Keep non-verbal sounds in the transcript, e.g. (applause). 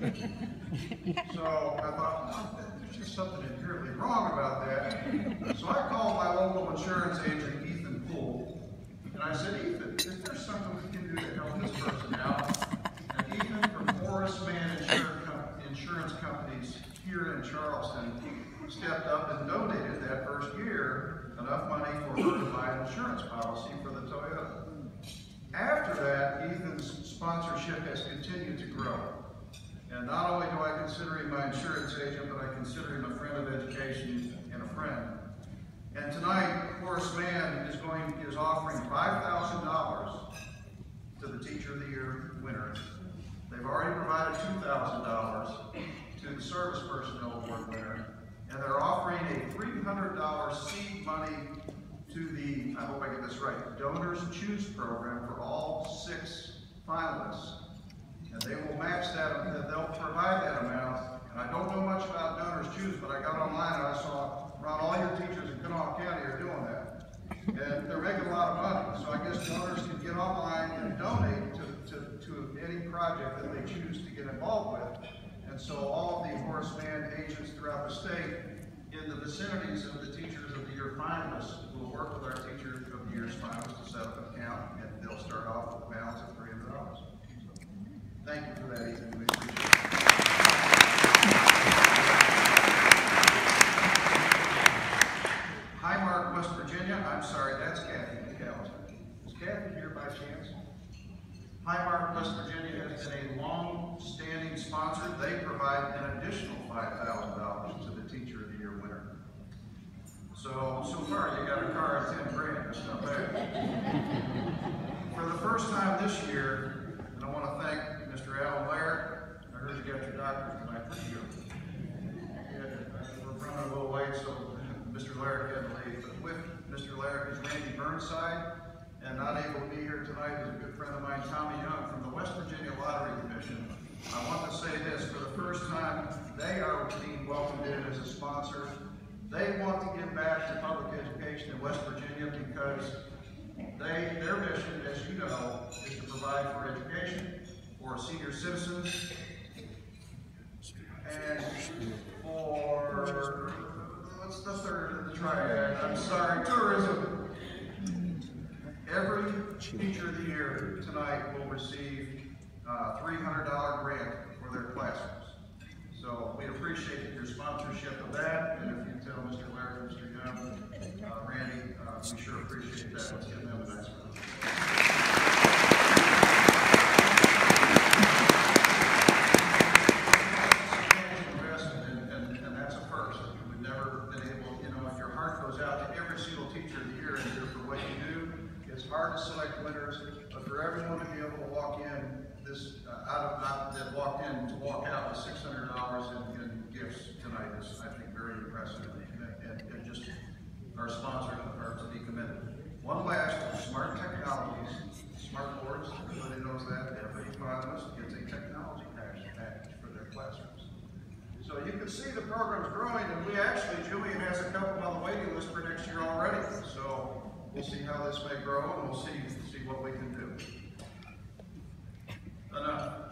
(laughs) So I thought, "Well, there's just something inherently wrong about that. So I called my local insurance agent, Ethan Poole, and I said, Ethan, is there something we can do to help this person out? And Ethan from Insurance Com- Insurance Companies here in Charleston stepped up and donated that first year enough money for her to buy an insurance policy for the Toyota. After that, Ethan's sponsorship has continued to grow. And not only do I consider him my insurance agent, but I consider him a friend of education and a friend. And tonight, Horace Mann is going, is offering five thousand dollars to the Teacher of the Year winner. They've already provided two thousand dollars to the Service Personnel Award winner. And they're offering a three hundred dollar seed money to the, I hope I get this right, Donors Choose program for all six finalists. And they will match that, they'll provide that amount. And I don't know much about Donors Choose, but I got online and I saw, Ron, all your teachers in Kanawha County are doing that. And they're making a lot of money, so I guess donors can get online and donate to, to, to any project that they choose to get involved with. And so all of the Horace Mann agents throughout the state, in the vicinities of the Teachers of the Year finalists, will work with our Teacher of the Year's finalists to set up an account, and they'll start off with a balance of three hundred dollars. Thank you for that, Ethan. Highmark, West Virginia, I'm sorry, that's Kathy McAllister. Is Kathy here by chance? Highmark, West Virginia has been a long-standing sponsor. They provide an additional five thousand dollars to the Teacher of the Year winner. So, so far, you got a car at ten grand, that's not bad. For the first time this year, and I want to thank Mr. Alan Laird, I your tonight, We're running a little late, so Mr. Laird had to leave, but with Mr. Laird is Randy Burnside, and not able to be here tonight is a good friend of mine, Tommy Young, from the West Virginia Lottery Commission. I want to say this, for the first time, they are being welcomed in as a sponsor. They want to give back to public education in West Virginia because they, their mission, as you know, is to provide for education, third of the triad? I'm sorry, tourism. Every teacher of the year tonight will receive uh, a hundred dollar grant for their classrooms. So we appreciate your sponsorship of that, and if you tell Mr. Larry, Mr. Young, uh, Randy, uh, we sure appreciate that. Let's give them a nice round. investment, and, and, and that's a first. We've never been able, you know, if your heart goes out to every single teacher of the year and do for what you do, it's hard to select winners, but for everyone to be able to walk in this, uh, out of, not, that walked in, to walk out with six hundred dollars in, in gifts tonight is, I think, very impressive, and, and, and just our sponsors are to be commended. One last, smart technologies, smart boards, everybody knows that, every finalist gets a technology package, package for their classrooms. So you can see the program's growing, and we actually, Julian has a couple on the waiting list for next year already. So we'll see how this may grow, and we'll see, see what we can do. Enough,